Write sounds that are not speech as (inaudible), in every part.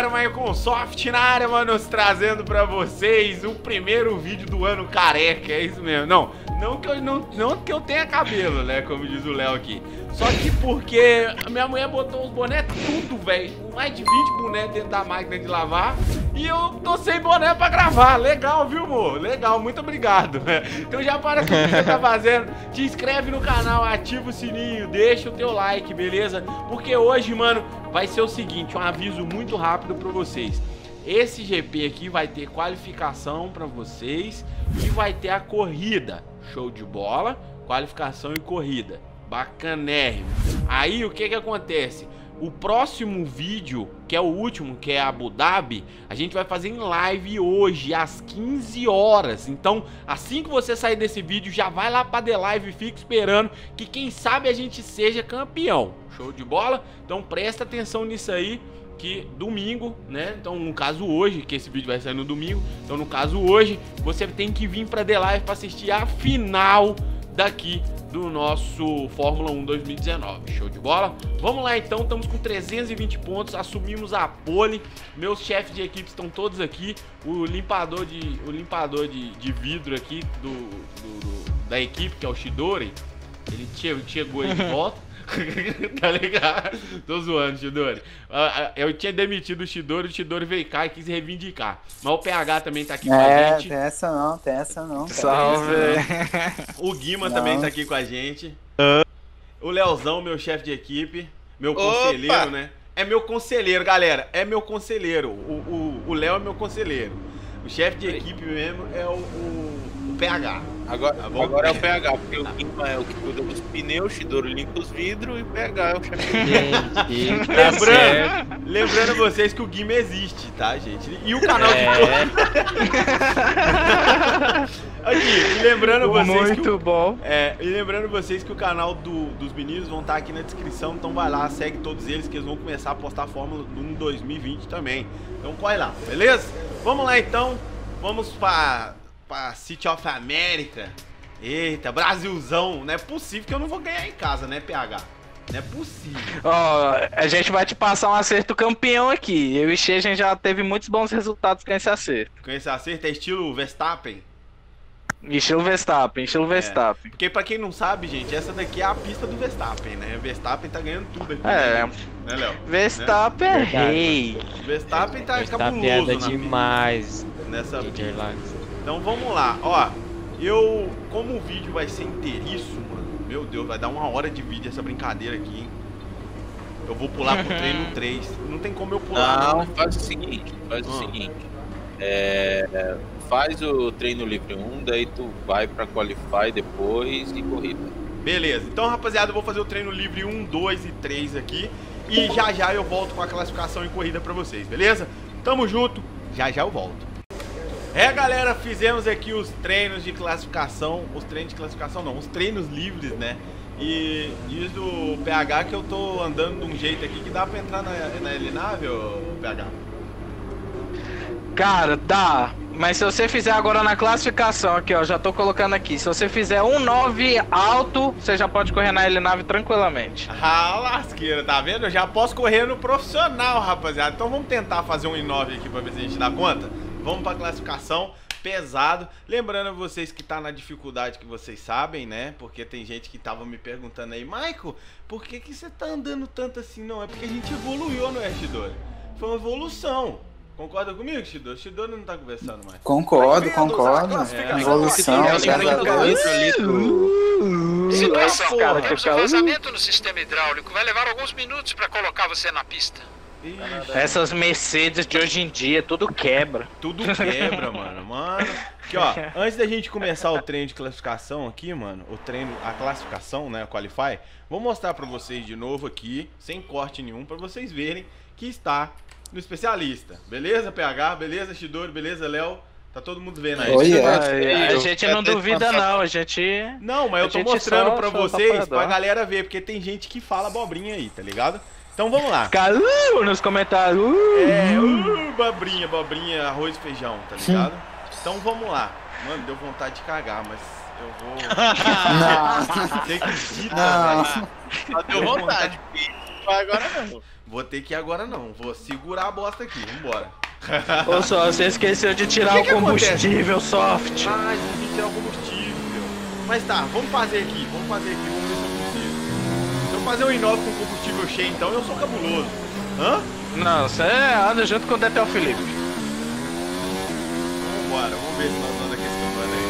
galera, Michael Soft na área, mano, trazendo pra vocês o primeiro vídeo do ano careca, é isso mesmo. Não, não que eu, não, não que eu tenha cabelo, né, como diz o Léo aqui. Só que porque minha mulher botou os bonés tudo, velho. Mais de 20 bonés dentro da máquina de lavar. E eu tô sem boné pra gravar. Legal, viu, amor? Legal, muito obrigado. Então já para com o que você tá fazendo. Te inscreve no canal, ativa o sininho, deixa o teu like, beleza? Porque hoje, mano, vai ser o seguinte, um aviso muito rápido pra vocês. Esse GP aqui vai ter qualificação pra vocês e vai ter a corrida. Show de bola, qualificação e corrida. Bacanérrimo. Aí o que que acontece? O próximo vídeo, que é o último, que é Abu Dhabi, a gente vai fazer em live hoje, às 15 horas. Então, assim que você sair desse vídeo, já vai lá pra The Live e fica esperando que quem sabe a gente seja campeão. Show de bola? Então presta atenção nisso aí que domingo, né? Então, no caso hoje, que esse vídeo vai sair no domingo, então no caso hoje, você tem que vir para The Live para assistir a final daqui do nosso Fórmula 1 2019. Show de bola? Vamos lá então, estamos com 320 pontos, assumimos a pole. Meus chefes de equipe estão todos aqui. O limpador de, o limpador de, de vidro aqui do, do, do, da equipe, que é o Shidori, ele chegou de (laughs) volta. (laughs) tá ligado? Tô zoando, Shidori. Eu tinha demitido o Shidori, o Shidori veio cá e quis reivindicar. Mas o PH também tá aqui é, com a é, gente. Tem essa não, tem essa não. Salve! (laughs) O Guima não. também tá aqui com a gente. O Leozão, meu chefe de equipe. Meu conselheiro, Opa. né? É meu conselheiro, galera. É meu conselheiro. O Léo é meu conselheiro. O chefe de equipe mesmo é o, o PH. Agora, tá agora é o PH, porque o Guima é o que cuida dos pneus, o Shidoro limpa os vidros e o PH é o chefe. (laughs) Gente, tá lembrando, lembrando vocês que o Guima existe, tá, gente? E o canal é. de (laughs) Aqui, e lembrando vocês Muito que o, bom. É, e lembrando vocês que o canal do, dos meninos vão estar aqui na descrição, então vai lá, segue todos eles que eles vão começar a postar a Fórmula 1 2020 também. Então corre lá, beleza? Vamos lá então, vamos para pra City of America. Eita, Brasilzão. Não é possível que eu não vou ganhar em casa, né, PH? Não é possível. Ó, oh, a gente vai te passar um acerto campeão aqui. Eu e Xê, a gente já teve muitos bons resultados com esse acerto. Com esse acerto é estilo Verstappen? Estilo Verstappen, estilo é, Verstappen. Porque pra quem não sabe, gente, essa daqui é a pista do Verstappen, né? Verstappen tá ganhando tudo aqui. É. Né, Léo? Verstappen né? é rei. Verstappen tá Verstappen cabuloso. É demais. Nessa pista. Então vamos lá, ó. Eu, como o vídeo vai ser inteiriço, mano, meu Deus, vai dar uma hora de vídeo essa brincadeira aqui, hein? Eu vou pular pro (laughs) treino 3. Não tem como eu pular. Não, não faz o seguinte, faz ah. o seguinte. É, faz o treino livre 1, daí tu vai pra Qualify depois e corrida. Beleza, então rapaziada, eu vou fazer o treino livre 1, 2 e 3 aqui. E já já eu volto com a classificação e corrida pra vocês, beleza? Tamo junto, já já eu volto. É, galera, fizemos aqui os treinos de classificação, os treinos de classificação não, os treinos livres, né? E diz o PH que eu tô andando de um jeito aqui que dá pra entrar na, na Elinave, PH? Cara, dá. Mas se você fizer agora na classificação aqui, ó, já tô colocando aqui. Se você fizer um 9 alto, você já pode correr na L-Nave tranquilamente. Ah, lasqueira, tá vendo? Eu já posso correr no profissional, rapaziada. Então vamos tentar fazer um I9 aqui pra ver se a gente dá conta. Vamos para classificação pesado. Lembrando a vocês que tá na dificuldade que vocês sabem, né? Porque tem gente que tava me perguntando aí, Michael, por que que você tá andando tanto assim? Não, é porque a gente evoluiu no Shidori. Foi uma evolução. Concorda comigo, Shidori? Shidori não tá conversando mais. Concordo, tá concordo. É, evolução. Situação, cara, um vazamento no sistema hidráulico. Vai levar alguns minutos para colocar você na pista. Essas Mercedes de hoje em dia, tudo quebra. Tudo quebra, (laughs) mano. Mano. Aqui, ó, antes da gente começar o treino de classificação aqui, mano, o treino, a classificação, né, a Qualify, vou mostrar pra vocês de novo aqui, sem corte nenhum, pra vocês verem que está no especialista. Beleza, PH? Beleza, Shidori? Beleza, Léo? Tá todo mundo vendo aí. Oi, a, a gente não duvida não, a gente... Não, mas eu tô mostrando pra vocês, pra galera ver, porque tem gente que fala abobrinha aí, tá ligado? Então vamos lá. Calu nos comentários. Uh, é, uh, babrinha, babrinha, arroz e feijão, tá ligado? Então vamos lá. Mano, deu vontade de cagar, mas eu vou. (laughs) Não. Você acredita, velho? Deu vontade. vai agora não. Vou ter que ir agora não. Vou segurar a bosta aqui. Vambora. Ô, só, você esqueceu de tirar que o que combustível soft. Ah, esqueci de tirar o combustível. Mas tá, vamos fazer aqui. Vamos fazer aqui. Vamos ver se eu consigo. Se eu fazer um Inove com combustível cheio, então eu sou cabuloso. Hã? Não, você anda junto com o Detel Felipe. Vambora. Vamos ver se nós andamos com esse campano aí.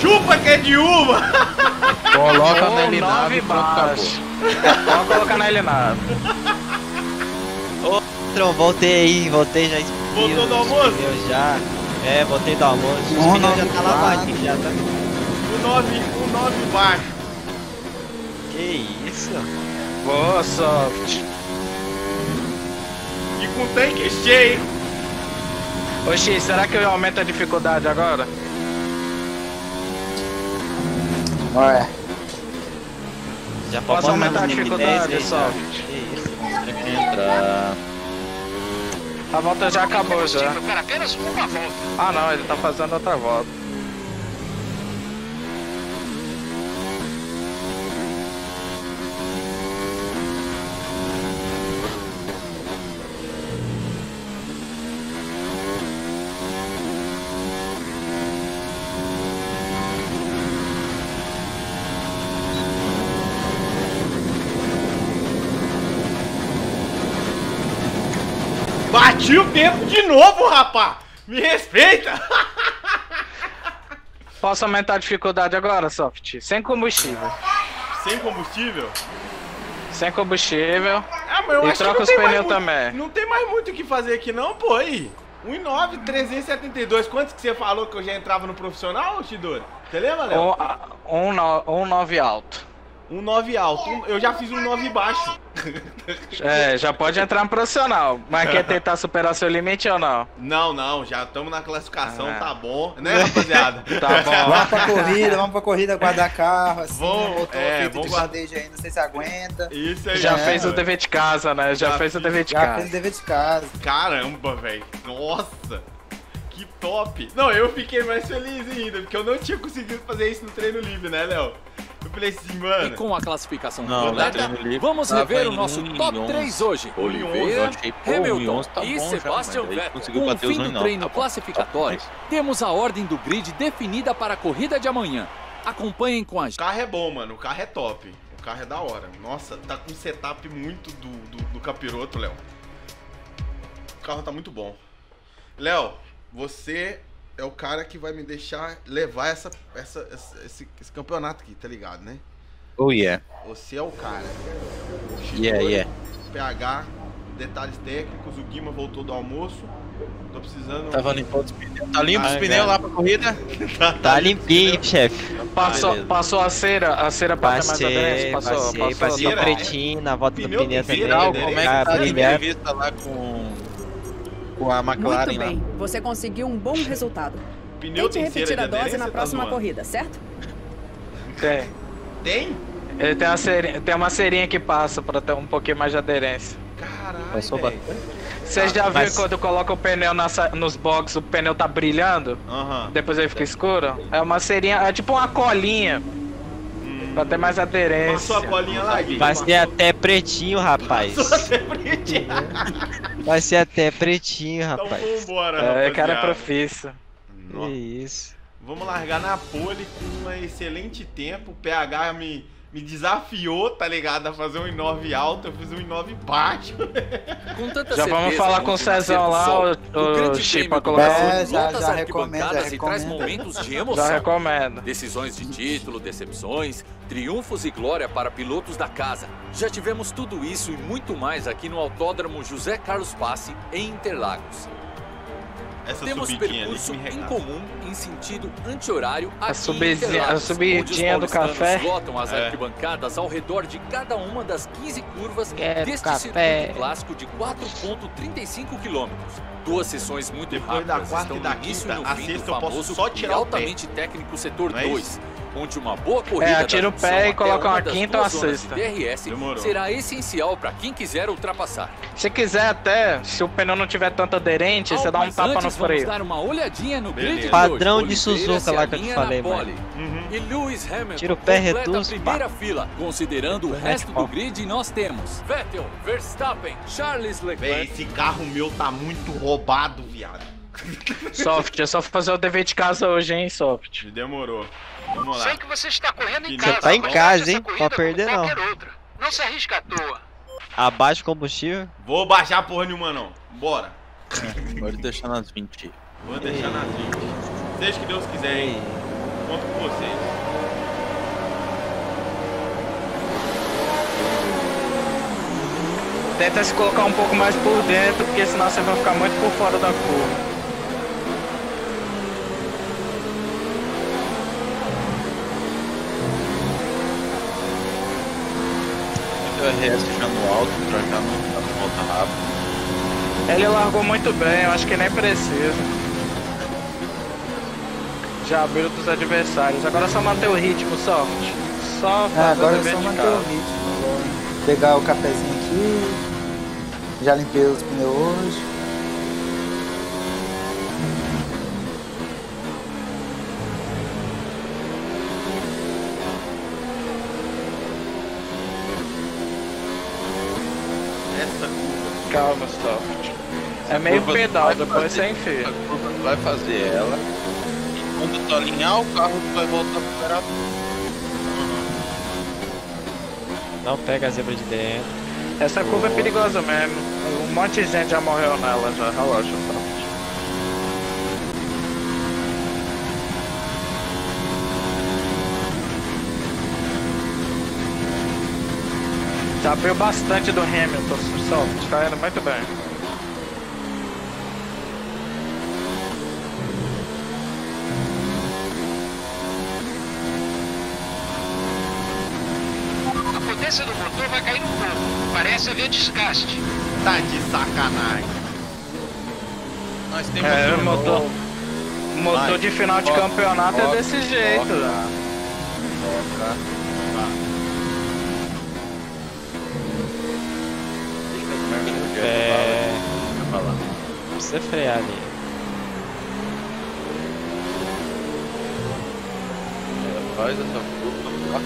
Chupa que é de uva! Coloca Ô, na L9 nove e baixo. Pode colocar na L9. Tron, voltei aí, voltei já. Voltou do almoço? Eu já. É, voltei do almoço. Os pneus já nove tá lavadinho, já tá. O 9, o 9 baixo. Que isso? Boa, soft. E com tanque cheio. Ô, X, será que eu aumento a dificuldade agora? Ué, Já Posso botar aumentar a no dificuldade, 10 aí, soft? Que isso? Entra. A volta já acabou já. Apenas uma volta. Ah não, ele tá fazendo outra volta. Bati o tempo de novo, rapá! Me respeita! (laughs) Posso aumentar a dificuldade agora, soft? Sem combustível. Sem combustível? Sem combustível. Ah, mas eu E troca os pneus muito- também. Não tem mais muito o que fazer aqui não, pô, aí. 1,9, 372. Quantos que você falou que eu já entrava no profissional, Tidori? Você lembra, Léo? Um, a- um, no- um 9 alto. Um 9 alto. Um- eu já fiz um 9 baixo. (laughs) É, já pode entrar no profissional. Mas quer tentar superar seu limite ou não? Não, não, já estamos na classificação, Ah. tá bom. Né, rapaziada? (laughs) Tá bom. vamos pra corrida, vamos pra corrida guardar carro, assim, Vamos, voltou é, vamos bandeja aí, não sei se aguenta. Isso aí. Já É, fez o velho. dever de casa, né? Já, Já fez o dever de Já fez casa. o dever de casa. Caramba, velho. Nossa. Que top. Não, eu fiquei mais feliz ainda, porque eu não tinha conseguido fazer isso no treino livre, né, Léo? Eu falei assim, E mano. com a classificação Não, completa, vamos rever o nosso 1 top e 3 11. hoje. Oliveira, Hamilton 1 tá e Sebastian Vettel. Com o fim 1 e do 9, treino tá classificatório, tá temos a ordem do grid definida para a corrida de amanhã. Acompanhem com a O carro é bom, mano. O carro é top. O carro é da hora. Nossa, tá com um setup muito do, do, do capiroto, Léo. O carro tá muito bom. Léo, você é o cara que vai me deixar levar essa, essa, essa- esse, esse campeonato aqui, tá ligado, né? Oh yeah. Você é o cara. O Yeah, Chidori, yeah. PH, detalhes técnicos, o Guima voltou do almoço. Tô precisando. Tava limpando os pneus. Tá limpo os Ai, pneus cara. lá pra corrida? (laughs) Tá limpinho, chefe. Passou, Beleza. passou a cera, a cera pra ter mais? Passei, Passou, passei, passou. passei é? pretinho na volta do Pneu pneu tem também. né? como é que a tá a primeira, entrevista lá com, com a Muito McLaren lá? bem, você conseguiu um bom resultado. Pneu Tente repetir de a dose na tá próxima zoando? corrida, certo? Tem. Tem? Ele tem uma, cerinha, tem uma cerinha que passa pra ter um pouquinho mais de aderência. Caralho, Passou velho. bastante. Vocês já viram Mas- quando coloca o pneu nessa- nos boxes, o pneu tá brilhando? Aham. Depois ele fica escuro? É uma serinha, é tipo uma colinha. Pra ter mais aderência. Passou a colinha lá, Gui. Vai ser até pretinho, rapaz. Passou até pretinho. Vai ser até pretinho, Então rapaz. vambora, É, cara profício. Que Nossa. isso. Vamos largar na pole com um excelente tempo. O PH me, me desafiou, tá ligado? A fazer um 9 alto. Eu fiz um 9 baixo. Com tanta Já vamos certeza falar no com o Cezão lá, o- o Grande Chip pra do colocar. É, já- já recomendo, já e traz recomendo. momentos de Já emoção. recomendo. Decisões de título, decepções, triunfos e glória para pilotos da casa. Já tivemos tudo isso e muito mais aqui no Autódromo José Carlos Passe, em Interlagos. Essa Temos percurso regaça. incomum em sentido anti-horário aqui subidinha- em a subidinha do café. lotam as É. arquibancadas ao redor de cada uma das 15 curvas Quero deste café. circuito clássico de 4.35 quilômetros. Duas sessões muito Depois da rápidas quarta estão e da no início quinta, e no a fim sexta do eu posso famoso só e tirar o pé. altamente técnico setor Não é 2, onde uma boa corrida É, da atira o pé e coloca uma das quinta ou uma sexta. de DRS Demorou. será essencial para quem quiser ultrapassar. Se quiser até, se o pneu não tiver tanto aderente, você dá um tapa no freio. dar uma olhadinha no grid Padrão de Oliveira Suzuka lá que eu te falei, pole. Uhum. E Lewis Hamilton Tira o pé, reduz, primeira fila. Considerando o resto do grid, nós temos Vettel, Verstappen, Charles Véi, Leclerc, esse carro meu tá muito roubado, viado. Soft, é só fazer o dever de casa hoje, hein, Soft. Demorou. Vamos lá. Sei que você está correndo em Você casa. tá em casa, hein? corrida Pode perder, não. Não se arrisca à toa. Abaixo combustível. Vou baixar porra nenhuma, não. Bora. Pode deixar nas 20. Vou deixar na 20. Seja que Deus quiser, hein? Conto com vocês. Tenta se colocar um pouco mais por dentro, porque senão você vai ficar muito por fora da curva. RS já no alto pra já não ficar com volta rápida. Ele largou muito bem, eu acho que nem precisa. Já abriu dos adversários. Agora é só manter o ritmo, Soft. Só É, fazer agora o é só manter o ritmo. Vou Pegar o cafezinho aqui. Já limpei os pneus hoje. Essa curva. Calma, Soft. É meio Curva pedal, depois você enfia. A curva tu vai fazer ela. E quando tu alinhar o carro, tu vai voltar pro acelerador. Não pega a zebra de dentro. Essa curva é perigosa mesmo. Um monte de gente já morreu nela já. Relaxa, Soft. Já abriu bastante do Hamilton, Soft. Tá indo muito bem. A potência do motor vai cair um pouco. Parece haver desgaste. Tá de sacanagem. Nós temos É, um motor, motor Vai. de final de campeonato é desse jeito. foca. Foca. Precisa frear ali. Faz essa curva.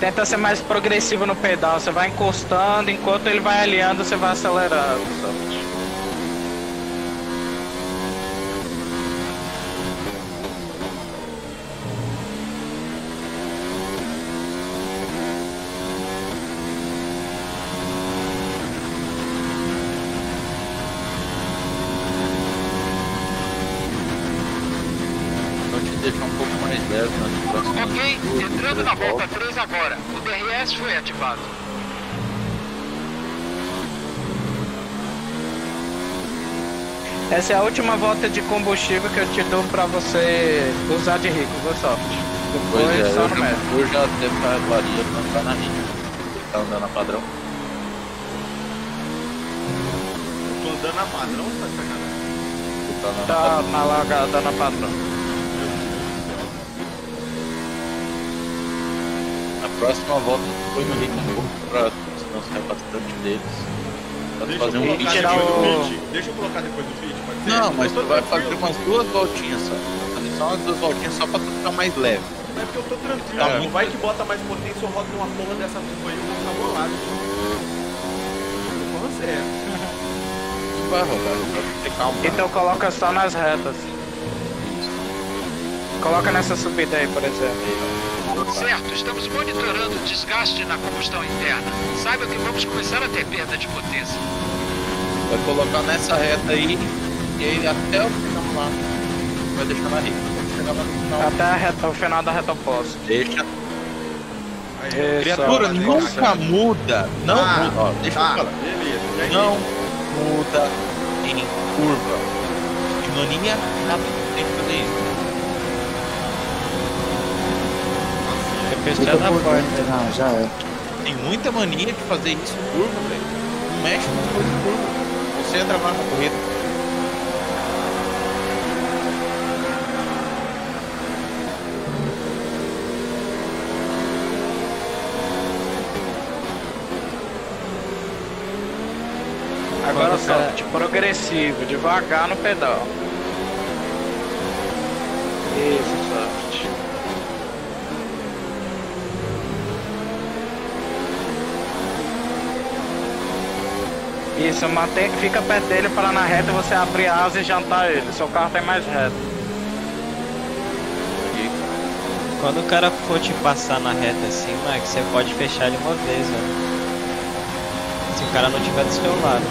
Tenta ser mais progressivo no pedal. Você vai encostando, enquanto ele vai alinhando, você vai acelerando. Soft. Vou te deixar um pouco mais leve nas próximas Ok, duas, entrando três na volta voltas. 3 agora. O DRS foi ativado. Essa é a última volta de combustível que eu te dou pra você usar de rico, Soft? Pois Depois é, só eu no já, médio. eu já até falaria pra andar na linha. Ele tá andando a padrão. Eu tô andando a padrão, tá sacanagem. Tá Tá padrão. na largada na padrão. Próxima volta põe no ritmo pouco pra senão sai bastante deles. Pode Deixa fazer um pitch. depois o-. Deixa eu colocar depois do feed, pode ser? Não, mas tu vai fazer umas duas voltinhas só. Fazer só umas duas voltinhas só pra tu ficar mais leve. É porque eu tô tranquilo. Tá muito- Vai que bota mais potência, eu rodo numa porra dessa curva aí, eu vou ficar bolado. Tô falando sério. Tu vai rodar, vai ter calma. Então coloca só nas retas. Coloca nessa subida aí, por exemplo. Certo, estamos monitorando o desgaste na combustão interna. Saiba que vamos começar a ter perda de potência. Vai colocar nessa reta aí e aí até o final lá. Vai deixar na reta. Final. Até a reta, o final da reta oposta. Deixa. Criatura, nunca muda. Não Ah, muda. Ó, deixa Tá, eu falar. beleza. Não muda em curva. De mania, nada. Tem que fazer isso. Na por porta. Não, já é. Tem muita mania de fazer isso em curva, velho. Não mexe com coisa em curva. Você entra lá na corrida. Agora solte, progressivo, devagar no pedal. Isso, solte. Isso, mantém, fica perto dele para na reta você abrir a asa e jantar ele. Seu carro tem mais reto. Quando o cara for te passar na reta assim, Max, você pode fechar ele uma vez, ó. Se o cara não tiver do seu lado.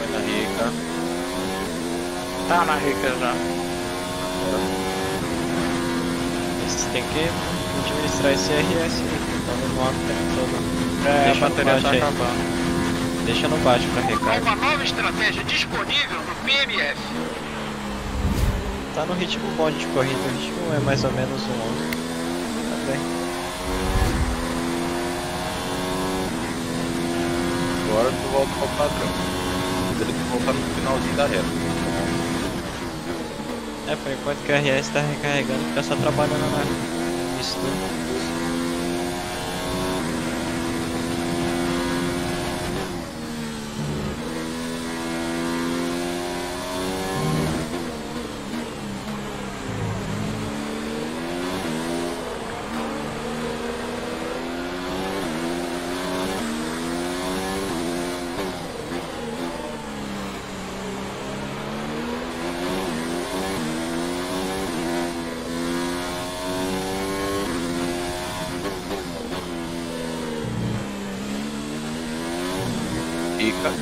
Vai na rica. Tá na rica já. Você tem que administrar esse RS aí, então não moto o tempo todo. É, Deixa a bateria no tá baixo aí. acabando. Deixa no baixo pra Há recarga. uma nova estratégia disponível no PMF. Tá no ritmo bom de corrida, o ritmo é mais ou menos um 11. Tá bem. Agora tu volta pro padrão. Ele tem que voltar no finalzinho da reta. É, por enquanto que o RS tá recarregando, fica só trabalhando na mistura. Rica.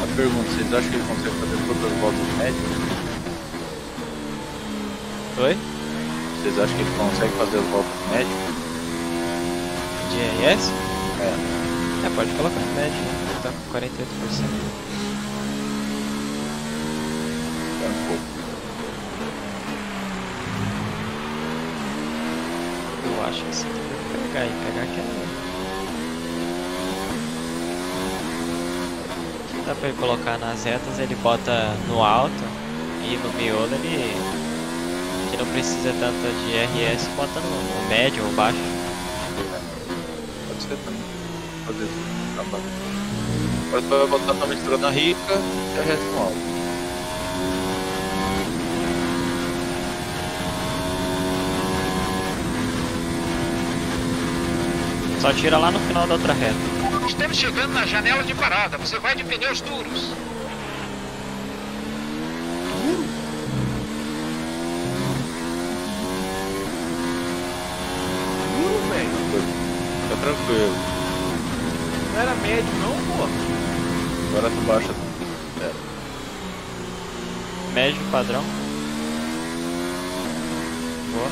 A pergunta, vocês acham que ele consegue fazer todas as voltas médias? Oi? Vocês acham que ele consegue fazer as voltas médias? De RS? É. É, pode colocar no médio, ele tá com 48%. É um pouco. Eu acho que você tem que pegar aí, pegar aquela. Dá pra ele colocar nas retas, ele bota no alto e no miolo ele. que não precisa tanto de RS, bota no, no médio ou baixo. Pode ser também. Tá. Agora tu vai botar tua mistura na rica e resto no alto. Só tira lá no final da outra reta. Estamos chegando na janela de parada. Você vai de pneus duros. Duro, velho. Fica tranquilo. Não era médio, não, pô. Agora tu baixa. Médio padrão. Boa.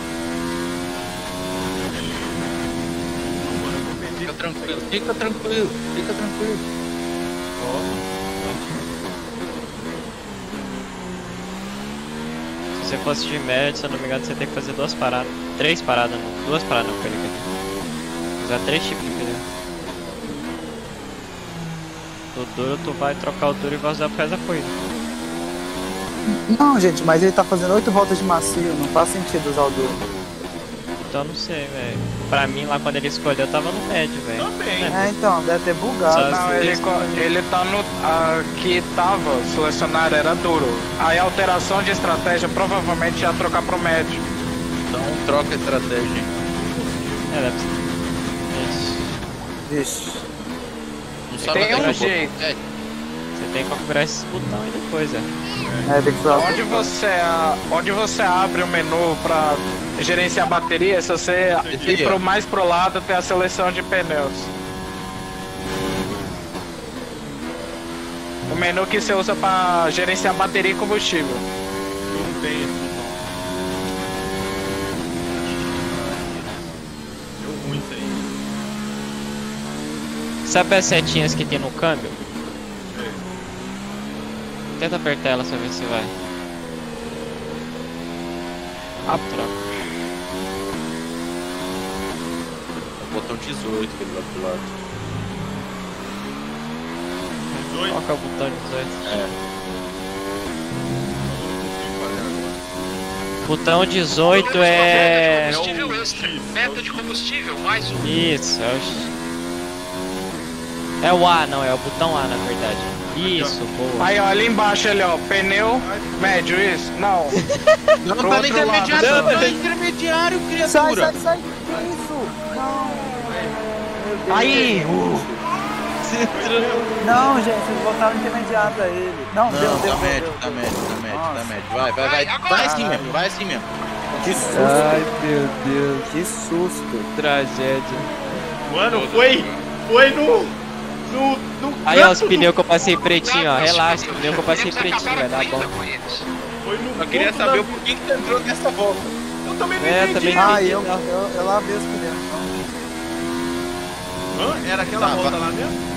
Fica tranquilo, fica tranquilo, fica tranquilo. Se você fosse de médio, se eu não me engano, você tem que fazer duas paradas. Três paradas, não. Duas paradas no pneu. Usar três tipos de pneu. O duro, tu vai trocar o duro e vai usar pro resto da corrida. Não, gente, mas ele tá fazendo oito voltas de macio, não faz sentido usar o duro. Então não sei, velho. Pra mim, lá quando ele escolheu, eu tava no médio, velho. Também. É, então, deve ter bugado. Não, ele, ele tá no. Aqui tava, selecionado era duro. Aí a alteração de estratégia provavelmente ia trocar pro médio. Então troca a estratégia. É, deve ser. Isso. Não sabe Tem um que jeito. É, Você tem que configurar esses botões aí depois, é. É, tem que. Onde você, a- onde você abre o menu pra gerenciar a bateria, se você ir pro mais pro lado, tem a seleção de pneus. O menu que você usa pra gerenciar bateria e combustível. Não tem esse botão. Deu ruim isso aí. Sabe as setinhas que tem no câmbio? Tenta apertar ela pra ver se vai. Ah, troca. É o botão 18 que ele vai pro lado. 18. Qual que é o botão 18? Botão 18 é. Combustível extra. Meta de combustível, mais um. Isso, é o. É o A, não, é o botão A na verdade. Isso, boa. Aí, ó, ali embaixo, ali, ó, pneu médio, isso? Não. Não, tá no intermediário, lado. tá no intermediário, Sai, criatura. sai, sai. Não. Aí, Não, gente, vocês botaram intermediário pra ele. Não, deu, Não, deu, tá deu, médio, deu, tá deu. médio, tá médio, tá médio. Vai, vai, vai. Vai, assim mesmo, vai assim mesmo. Que susto. Ai meu Deus, Que susto. tragédia. Mano, foi. Foi no. No. no Aí ó, os pneus que eu passei pretinho, ó. Relaxa, os pneus que eu passei pretinho, vai dar bom. Foi no Eu queria saber da- o porquê que tu entrou nessa volta. Eu também não É, entendi. também Ah, entendi, eu, não. eu, eu lavei os pneus. Hã? Era aquela volta vai. lá mesmo?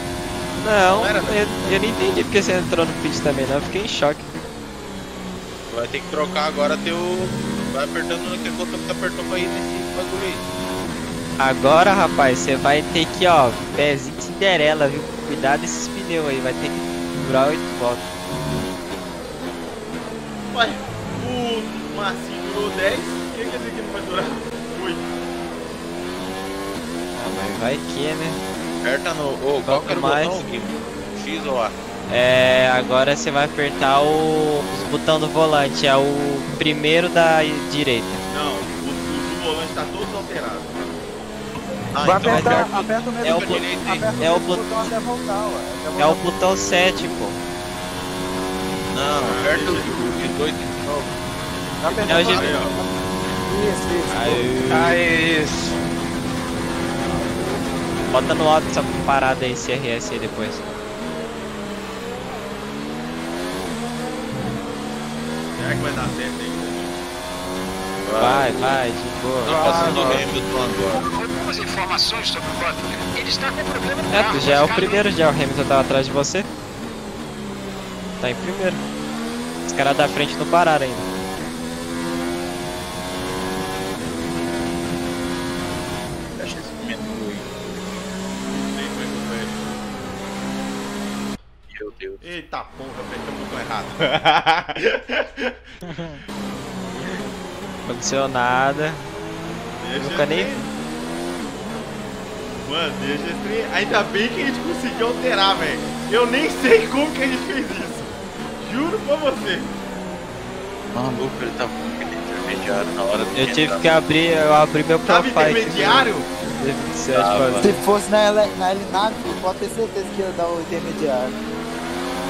Não, Não era? eu, eu não entendi porque você entrou no pit também, não. Eu fiquei em choque. Vai ter que trocar agora teu. Vai apertando naquele botão que tu apertou pra ir nesse bagulho aí. Agora, rapaz, você vai ter que, ó, pezinho de Cinderela, viu? Cuidar desses pneus aí, vai ter que durar oito voltas. Ué, o Marcinho durou 10. O que quer dizer que não vai durar 8? Mas vai que, né? Aperta no. Ô, qual que era o mais- botão? X ou A? É, agora você vai apertar o os botão do volante, é o primeiro da direita. Não, o, o do volante tá todo alterado. Ah, Vai então apertar, aperta aperta o mesmo é o botão, botão- aperta o é o mesmo bot- botão até voltar, ué. Até É o botão 7, pô. Não, aperta o o 18 de novo. Aperta É o o G- botão. Isso, isso. Aí, isso. Bota no alto essa parada aí, CRS aí depois. Será que vai dar certo aí? Vai, vai, de boa. Tô passando o vai. Hamilton agora. Algumas informações sobre o Butler. Ele está com problema no É, carro. tu já é o primeiro já, o Hamilton tava atrás de você. Tá em primeiro. Os caras da frente não pararam ainda. Fecha esse menu aí. Não sei como é que foi. E eu Deus. Eita porra, apertei o botão errado. (laughs) Aconteceu nada. Deixa Nunca nem. Mano, deixa trem. Ainda bem que a gente conseguiu alterar, velho. Eu nem sei como que a gente fez isso. Juro pra você. Maluco, ele aquele intermediário na hora Eu tive entrar. que abrir, eu abri meu Tava profile. intermediário? 27 Tava. pra Se ver. fosse na, L- na L-Nav, pode ter certeza que ia dar o intermediário.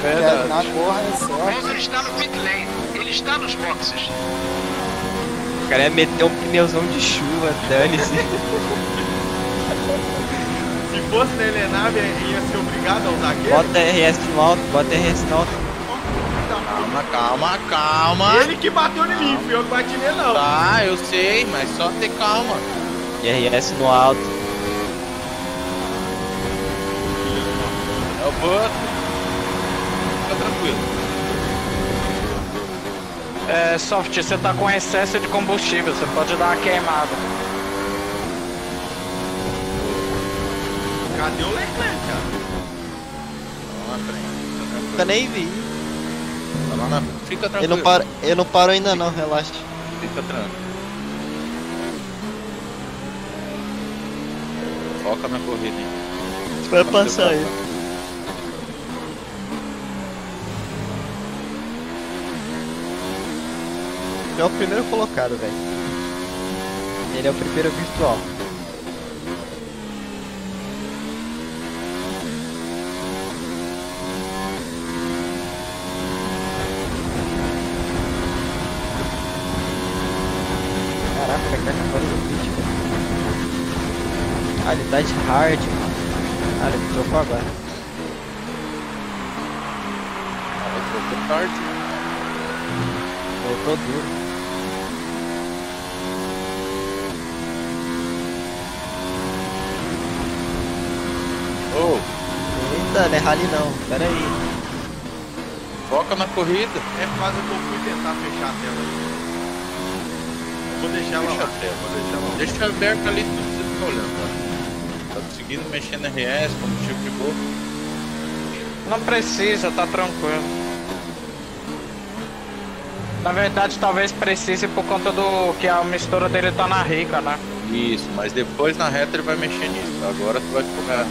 Porque na porra é sorte. Bowser está no pit lane. Ele está nos boxes. O cara ia meter um pneuzão de chuva, dane-se. Se fosse na Helenave, ia ser obrigado a usar aquele? Bota RS no alto, bota RS no alto. Calma, calma, calma. Ele que bateu em mim, fui eu que bati nele não. Tá, eu sei, mas só ter calma. RS no alto. É o Buto. Fica tranquilo. É, Soft, você tá com excesso de combustível, você pode dar uma queimada. Cadê o Leclerc, cara? Tá lá na frente. Nunca nem vi. Tá lá na... Fica Ele tranquilo. não, para, ele não parou ainda não, relaxa. Fica tranquilo. Foca na corrida, hein? Vai passar aí. É o primeiro colocado, velho. Ele é o primeiro virtual. Caraca, cair agora no vídeo, velho. Ah, ele tá de hard, mano. Ah, ele trocou agora. Ah, trocou tarde. Voltou duro. Ô, Eita, não é rally não. Pera aí. foca na corrida. É que eu fui tentar fechar a tela. Vou deixar ela Deixa lá. tela. Vou deixar ela lá. Deixa aberto ali, não precisa ficar olhando. Tá, tá conseguindo mexer no RS, combustível de boa. Não precisa, tá tranquilo. Na verdade, talvez precise por conta do que a mistura dele tá na rica, né? Isso, mas depois na reta ele vai mexer nisso. Agora tu vai focar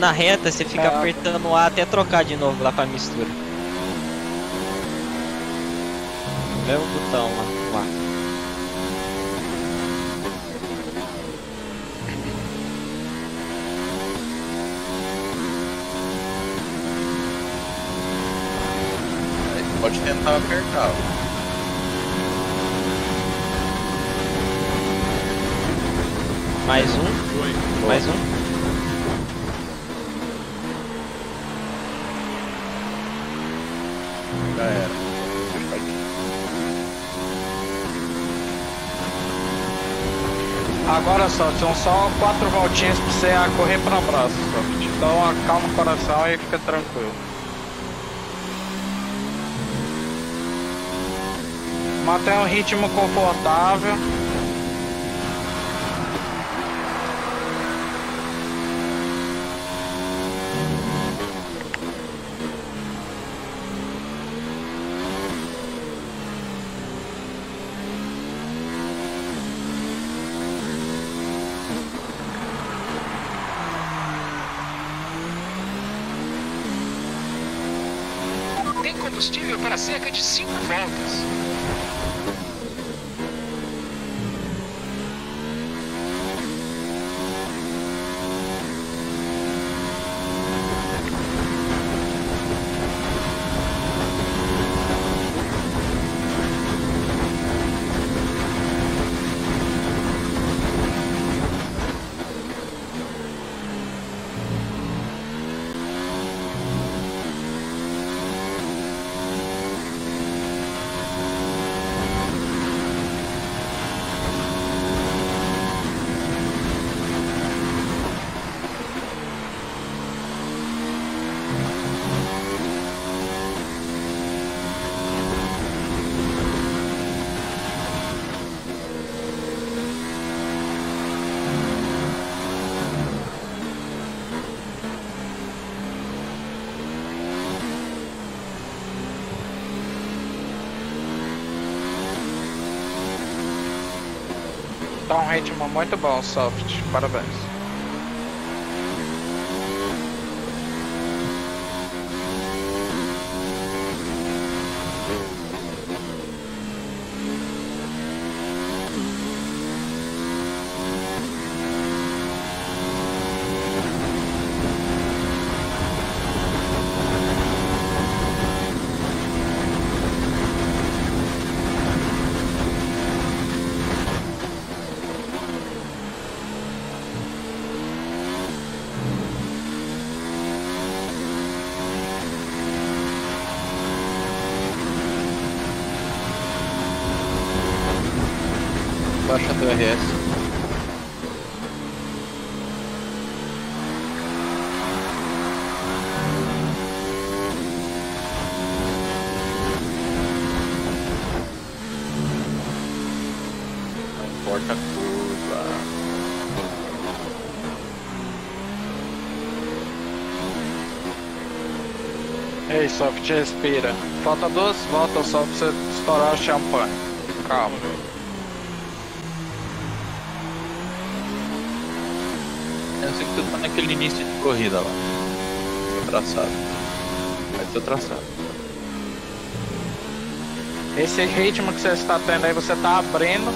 na reta você fica É. apertando o A até trocar de novo lá pra mistura. O mesmo botão lá. pode tentar apertar. Mais um. Mais um. Já era. Agora só, são só quatro voltinhas pra você correr pra braço, Soft. Então acalma o coração e fica tranquilo. Mantenha um ritmo confortável. Tem combustível para cerca de 5 voltas. Tá um ritmo muito bom, Soft. Parabéns. Baixa teu RS. Não importa a curva. Ei, Soft, respira. Falta duas voltas só pra você estourar o champanhe. Calma. Eu sei que tu tá naquele início de corrida lá. Traçado. Vai teu traçado. Esse ritmo que você está tendo aí, você tá abrindo.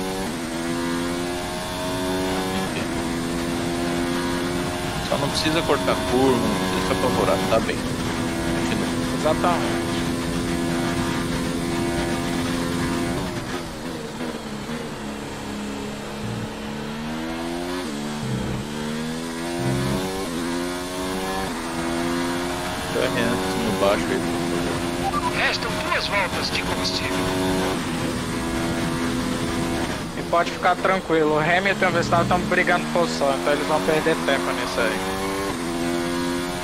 Só não precisa cortar curva, não precisa se apavorar, tá bem. Exatamente. No baixo aí. Restam duas voltas de combustível. E pode ficar tranquilo, o Hamilton e o Verstappen estão brigando por posição, então eles vão perder tempo nisso aí.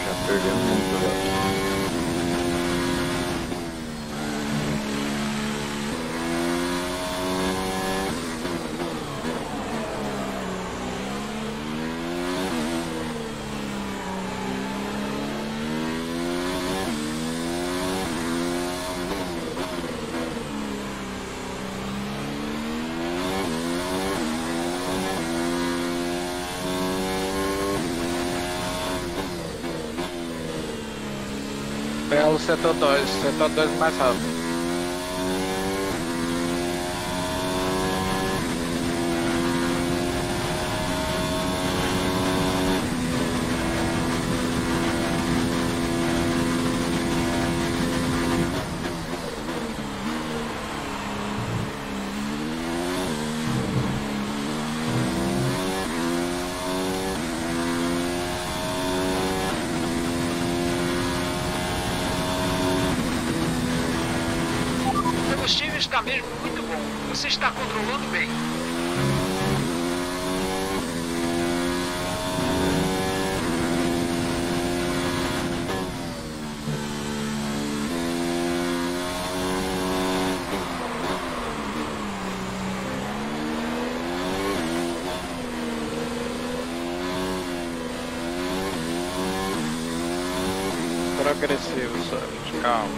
Já perdemos muito agora. Pelo setor 2, setor 2 mais rápido. O combustível está mesmo muito bom. Você está controlando bem. Progressivo, Soft, calma.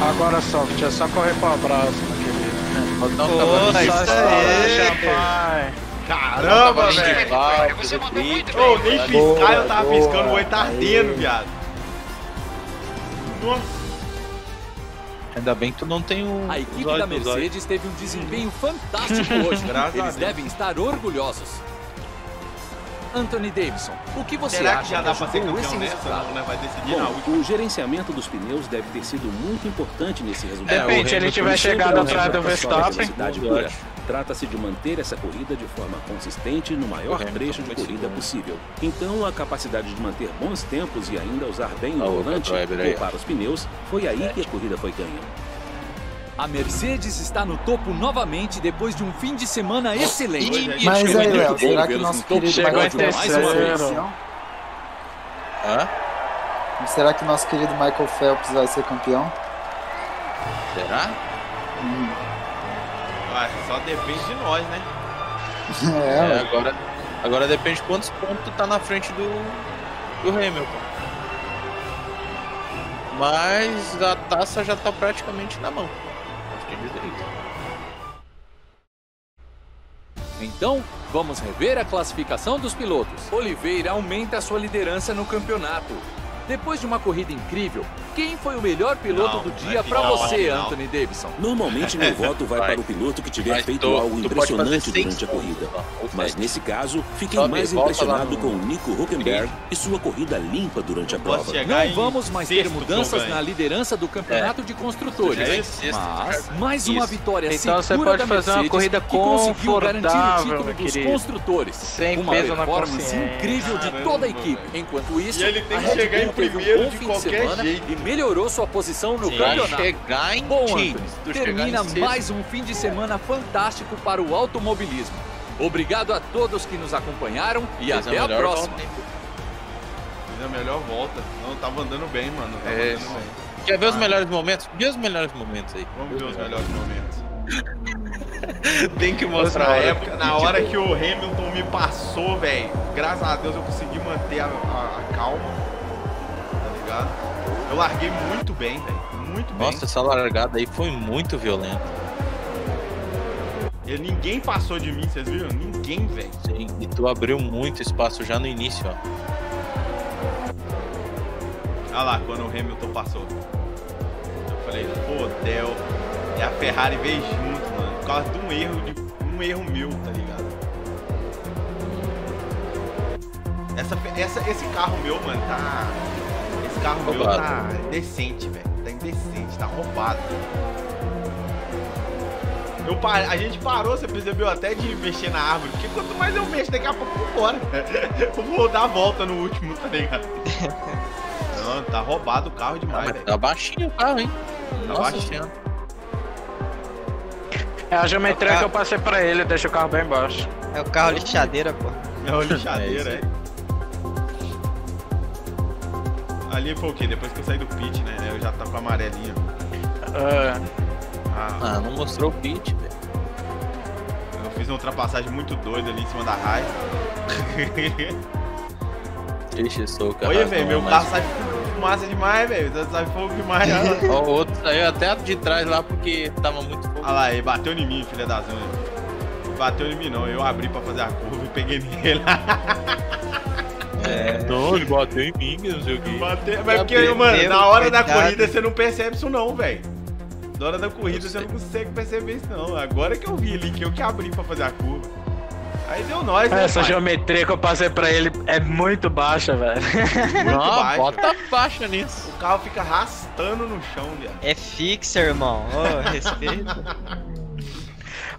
Agora, Soft, é só correr pro abraço, meu querido. Pode dar um Pô, cavalo isso Só aí. champanhe. Caramba, velho. você mandou muito bem. nem Boa, piscar, eu tava boa. piscando, o olho tá ardendo, viado. Nossa. Ainda bem que tu não tem o. A equipe olhos da. Mercedes teve um desempenho fantástico (laughs) hoje. Graças a Eles Deus. devem estar orgulhosos. Anthony Davidson, o que você Será acha que já dá pra ser campeão nessa? Não, né? Vai decidir na Bom, última. o gerenciamento dos pneus deve ter sido muito importante nesse resultado. É, Depende, se ele tiver chegado o atrás do Verstappen. Trata-se de manter essa corrida de forma consistente no O maior trecho de corrida segundo. possível. Então, a capacidade de manter bons tempos e ainda usar bem o o volante ou para os pneus, foi aí que a corrida foi ganha. A Mercedes está no topo novamente depois de um fim de semana excelente. Mas aí, em Léo, bom será que vê-los nosso querido Chegou Michael Phelps vai ser campeão? Hã? Será que nosso querido Michael Phelps vai ser campeão? Será? Só depende de nós, né? É, É, agora, agora depende de quantos pontos tá na frente do, do Hamilton. Mas a taça já tá praticamente na mão. Acho que é direito. Então, vamos rever a classificação dos pilotos. Oliveira aumenta sua liderança no campeonato. Depois de uma corrida incrível, quem foi o melhor piloto Não, do não dia é para você, não. Anthony Davidson? Normalmente meu (laughs) voto vai, Vai. para o piloto que tiver Mas feito tu- algo tu impressionante durante a corrida. Mas nesse caso, fiquei Sobe, mais impressionado no- com o Nico Huckenberg e sua corrida limpa durante a prova. Não vamos mais ter mudanças na liderança do campeonato de construtores. É Mas mais uma Isso. vitória Então você segura pode da fazer uma Mercedes, corrida que conseguiu garantir o título dos querido. construtores. Sem uma peso na performance consciência. incrível de toda a equipe. Enquanto isso, E ele tem a que Red chegar Bull em teve um primeiro bom de fim qualquer semana jeito. Melhorou sua posição no Pra campeonato. chegar em Bom, termina mais um fim de semana fantástico para o automobilismo. Obrigado a todos que nos acompanharam e Fez até a melhor próxima. volta. A melhor volta. Não, tava andando bem, mano. Tava É. andando bem. Quer ver os Ah. melhores momentos? Vê os melhores momentos aí. Vamos ver os melhores momentos. (laughs) Tem que Na mostrar. a época, na hora que o Hamilton me passou, velho, graças a Deus eu consegui manter a, a- a calma. Tá ligado? Eu larguei muito bem, velho. Muito bem. Nossa, essa largada aí foi muito violenta. E ninguém passou de mim, vocês viram? Ninguém, velho. Sim, e tu abriu muito espaço já no início, ó. Olha lá, quando o Hamilton passou. Eu falei, pô, Del. E a Ferrari veio junto, mano. Por causa de um erro, de um erro meu, tá ligado? Essa, essa, esse carro meu, mano, tá. Carro meu tá indecente, velho. Tá indecente, tá roubado. Eu par... A gente parou, você percebeu até de mexer na árvore. Porque quanto mais eu mexo, daqui a pouco eu vou embora. (laughs) Eu vou dar a volta no último, tá ligado? (laughs) Não, tá roubado o carro demais, velho. tá baixinho o carro, hein? Tá Nossa baixinho. senhora. É a geometria Ah. que eu passei pra ele, deixa o carro bem baixo. É o carro lixadeira, pô. É o lixadeira, É Ali foi o quê? Depois que eu saí do pit, né? Eu já tava com a amarelinha. É, Ah, Ah, não mostrou o pit, velho. eu fiz uma ultrapassagem muito doida ali em cima da raia. (laughs) Triste sou, cara. Olha, velho, meu carro sai fumaça demais, velho. Sai fogo demais. (laughs) Olha. Ó, o outro saiu até de trás lá porque tava muito fogo. Olha lá, ele bateu em mim, filha das unhas. Bateu em mim não, eu abri pra fazer a curva e peguei nele. (laughs) É. Não, ele bateu em mim, não sei o que. Bateu, mas porque, mano, na hora da corrida você não percebe isso não, velho. Na hora da corrida você não consegue perceber isso não. Agora que eu vi ali, que eu que abri pra fazer a curva. Aí deu nós, né, Essa pai? geometria que eu passei pra ele é muito baixa, velho. Muito Não, baixo. bota baixa nisso. O carro fica arrastando no chão, viado. É fixer, irmão. Ô, (laughs) respeito.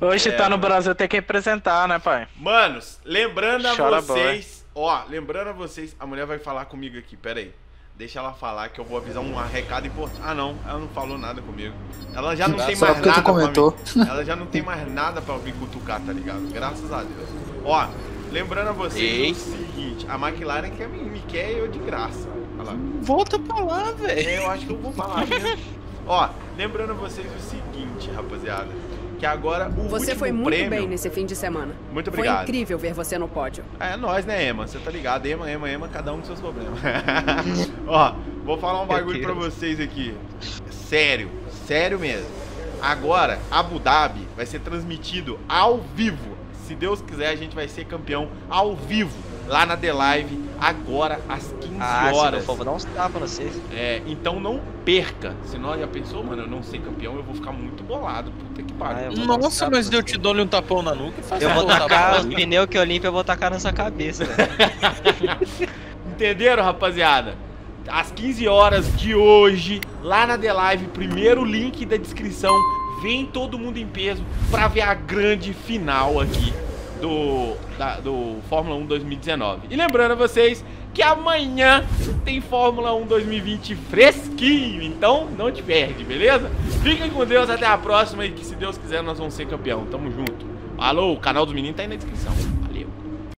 Hoje É, tá no mano. Brasil, tem que representar, né, pai? Manos, lembrando a Chora vocês, ó, lembrando a vocês, a mulher vai falar comigo aqui, pera aí. Deixa ela falar que eu vou avisar um recado importante. Ah, não, ela não falou nada comigo. Ela já não tem Só mais porque tu nada pra comentou. mim. (laughs) Ela já não tem mais nada pra vir cutucar, tá ligado? Graças a Deus. Ó, lembrando a vocês Ei. o seguinte, a McLaren quer me, me quer eu de graça. Olha lá. Volta pra lá, velho. É, eu acho que eu vou falar mesmo. Ó, lembrando a vocês o seguinte, rapaziada. Que agora o Você foi muito prêmio... bem nesse fim de semana. Muito Foi obrigado. incrível ver você no pódio. É nós, né, Ema? Você tá ligado? Ema, Ema, Ema, cada um com seus problemas. (laughs) Ó, vou falar um bagulho pra vocês aqui. Sério, sério mesmo. Agora, Abu Dhabi vai ser transmitido ao vivo. Se Deus quiser, a gente vai ser campeão ao vivo. Lá na The Live, agora às 15 Ah, horas. vou dar uns tapas no vocês. É, então não perca. Senão já pensou, mano, eu não ser campeão, eu vou ficar muito bolado. Puta que Ah, pariu. uns Nossa, mas eu te dou-lhe um tapão na nuca e faz Eu vou voltar tacar os pneus que eu limpo, eu vou tacar na sua cabeça. (laughs) Entenderam, rapaziada? Às 15 horas de hoje, lá na The Live, primeiro link da descrição. Vem todo mundo em peso pra ver a grande final aqui do, da- do Fórmula 1 2019. E lembrando a vocês que amanhã tem Fórmula 1 2020 fresquinho, então não te perde, beleza? Fiquem com Deus, até a próxima e que se Deus quiser nós vamos ser campeão. Tamo junto. Alô, o canal dos meninos tá aí na descrição.